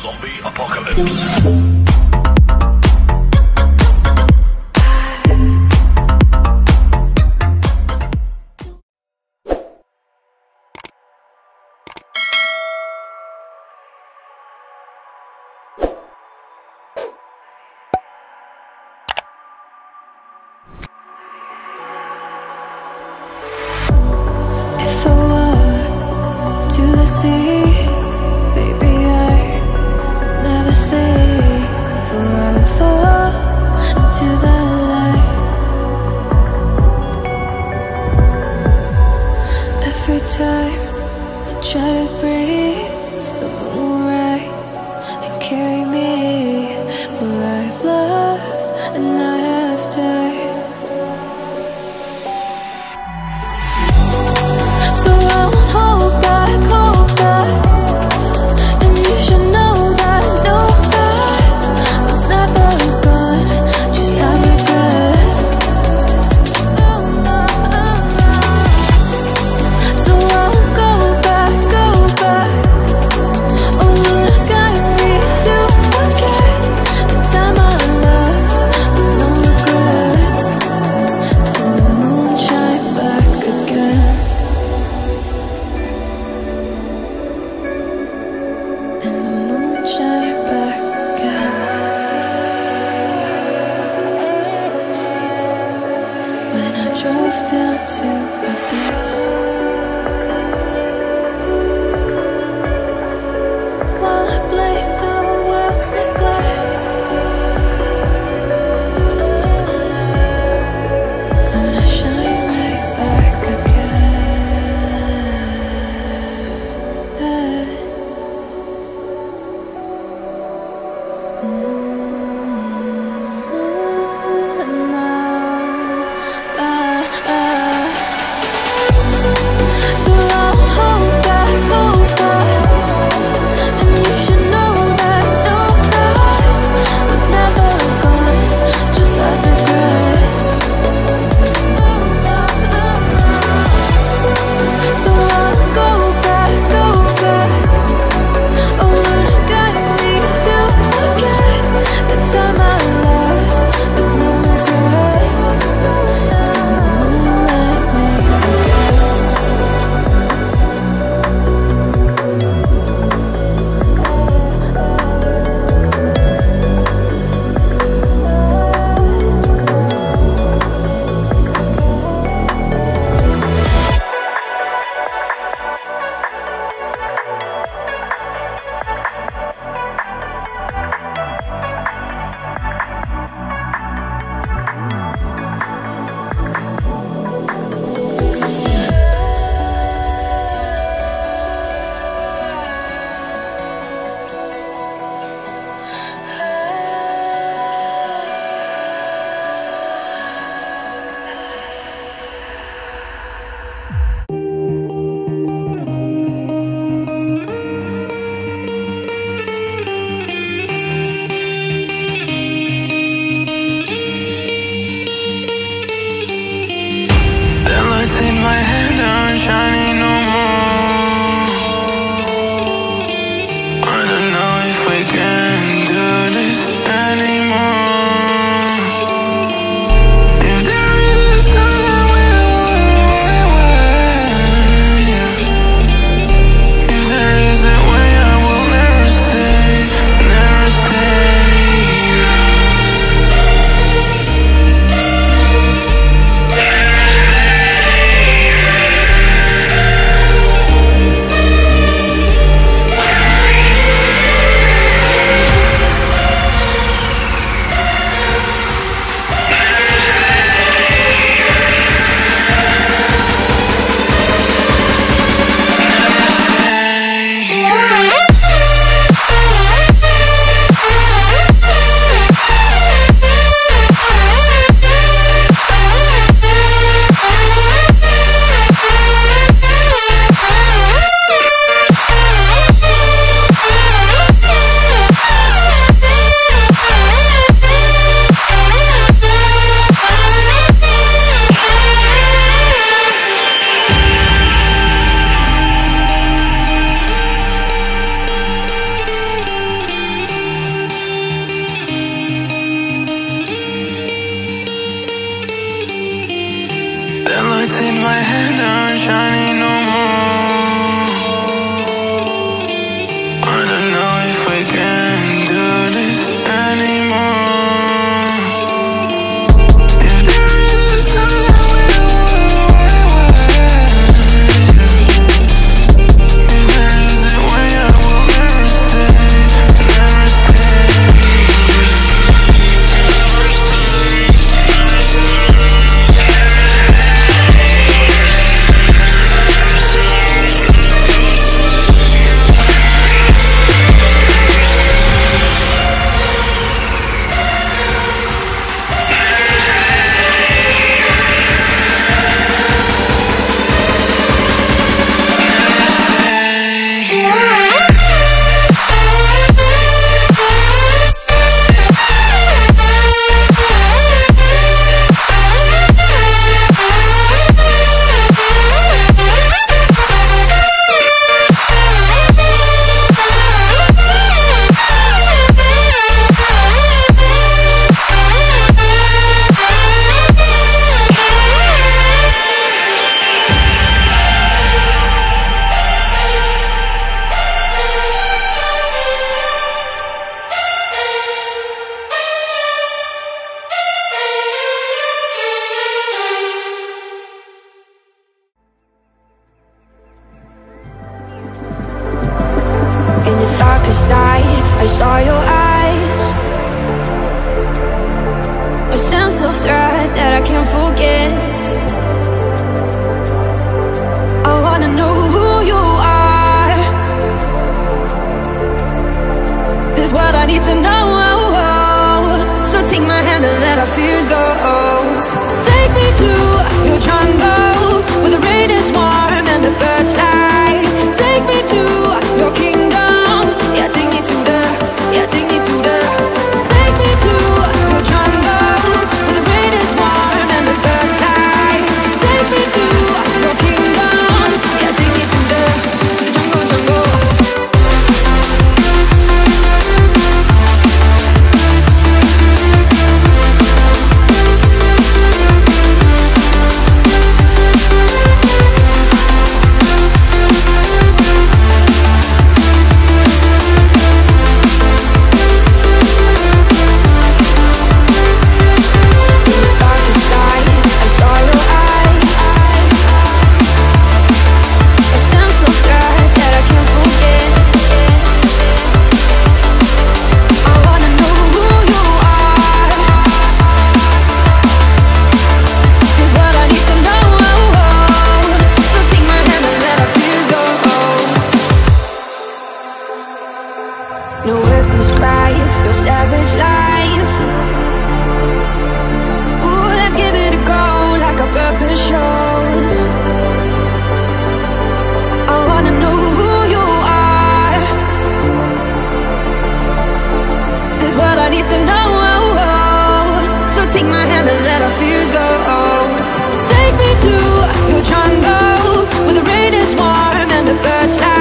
Zombie Apocalypse. saw your eyes. A sense of threat that I can't forget. I wanna know who you are. This what I need to know. So take my hand and let our fears go. Take me to your jungle Where the rain is warm and the birds fly. the birds fly.